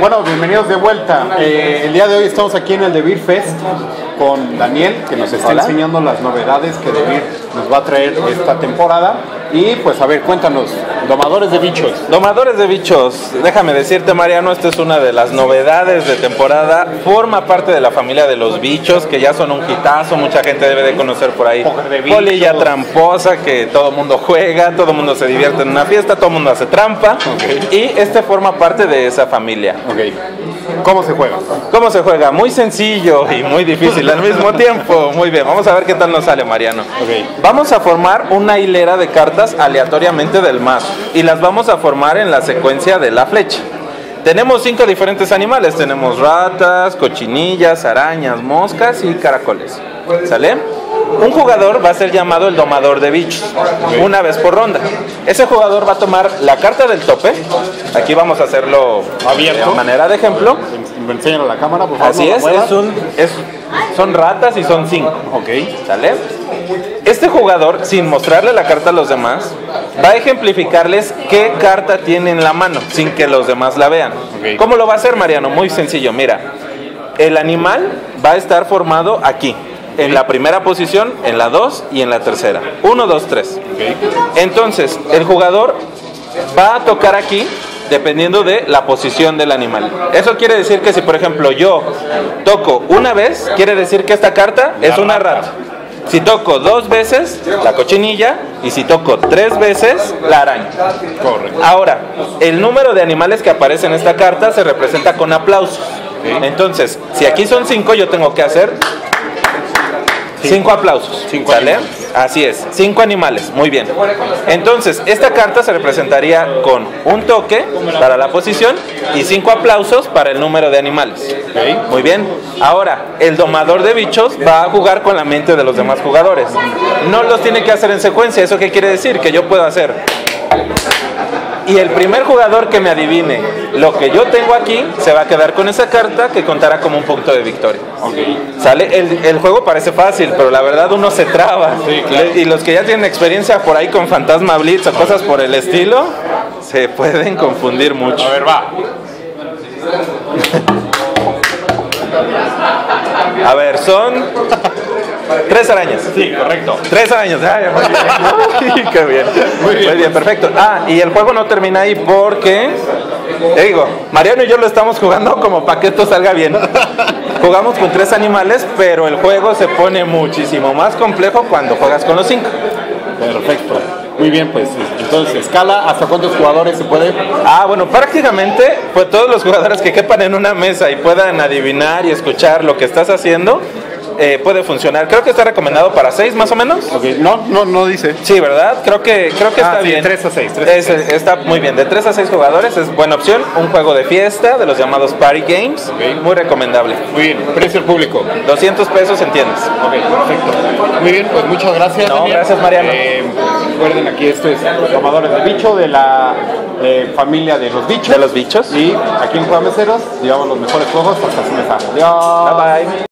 Bueno, bienvenidos de vuelta. Eh, el día de hoy estamos aquí en el The Beer Fest con Daniel, que nos está Hola. enseñando las novedades que The Beer nos va a traer esta temporada. Y pues a ver, cuéntanos, domadores de bichos. Domadores de bichos, déjame decirte Mariano, esta es una de las novedades de temporada, forma parte de la familia de los bichos, que ya son un hitazo, mucha gente debe de conocer por ahí. Polilla tramposa, que todo mundo juega, todo mundo se divierte en una fiesta, todo mundo hace trampa, y este forma parte de esa familia. Ok, ¿cómo se juega? ¿Cómo se juega? Muy sencillo y muy difícil al mismo tiempo. Muy bien, vamos a ver qué tal nos sale Mariano. Vamos a formar una hilera de cartas aleatoriamente del mazo y las vamos a formar en la secuencia de la flecha. Tenemos cinco diferentes animales, tenemos ratas, cochinillas, arañas, moscas y caracoles. ¿Sale? Un jugador va a ser llamado el domador de bichos, una vez por ronda. Ese jugador va a tomar la carta del tope, aquí vamos a hacerlo Abierto. de manera de ejemplo, Me enseñan a la cámara, por favor. Así es, es un, es- son ratas y son cinco. Ok, ¿Sale? Este jugador, sin mostrarle la carta a los demás, va a ejemplificarles qué carta tiene en la mano, sin que los demás la vean. ¿Cómo lo va a hacer, Mariano? Muy sencillo, mira. El animal va a estar formado aquí, en la primera posición, en la 2 y en la tercera. 1, 2, 3. ok. Entonces, el jugador va a tocar aquí dependiendo de la posición del animal. Eso quiere decir que si, por ejemplo, yo toco una vez, quiere decir que esta carta es una rata. Si toco dos veces, la cochinilla, y si toco tres veces, la araña. Correcto. Ahora, el número de animales que aparece en esta carta se representa con aplausos. Entonces, si aquí son cinco, yo tengo que hacer cinco aplausos. Cinco ¿Sale? Así es, cinco animales, muy bien. Entonces, esta carta se representaría con un toque para la posición y cinco aplausos para el número de animales. Muy bien. Ahora, el domador de bichos va a jugar con la mente de los demás jugadores. No los tiene que hacer en secuencia. ¿Eso qué quiere decir? Que yo puedo hacer. Y el primer jugador que me adivine lo que yo tengo aquí se va a quedar con esa carta que contará como un punto de victoria. ¿Sale? El, el juego parece fácil, pero la verdad uno se traba. Sí, claro. Y los que ya tienen experiencia por ahí con Fantasma Blitz o cosas por el estilo, se pueden confundir mucho. A ver, va. A ver, son tres arañas. Sí, correcto. Tres. Ay, muy bien. Qué bien. Muy bien. perfecto. Ah, y el juego no termina ahí porque, te digo, Mariano y yo lo estamos jugando como para que esto salga bien. Jugamos con tres animales, pero el juego se pone muchísimo más complejo cuando juegas con los cinco. Perfecto. Muy bien, pues entonces escala, ¿hasta cuántos jugadores se puede? Ah, bueno, prácticamente, pues todos los jugadores que quepan en una mesa y puedan adivinar y escuchar lo que estás haciendo, eh, puede funcionar. Creo que está recomendado para seis más o menos. Ok, no, no, no dice. Sí, ¿verdad? Creo que, creo que Ah, está sí, bien. tres a seis, tres a Es- Está muy bien. De 3 a 6 jugadores es buena opción. Un juego de fiesta de los llamados Party Games. Muy recomendable. Muy bien, precio al público. 200 pesos en tiendas. Ok, perfecto. Muy bien, pues muchas gracias. No, gracias, Mariano. Eh, recuerden, aquí esto es tomadores de bicho de la eh, familia de los bichos. De los bichos. Y aquí en Juega Meseros llevamos los mejores juegos hasta su mesa. Adiós. Bye bye.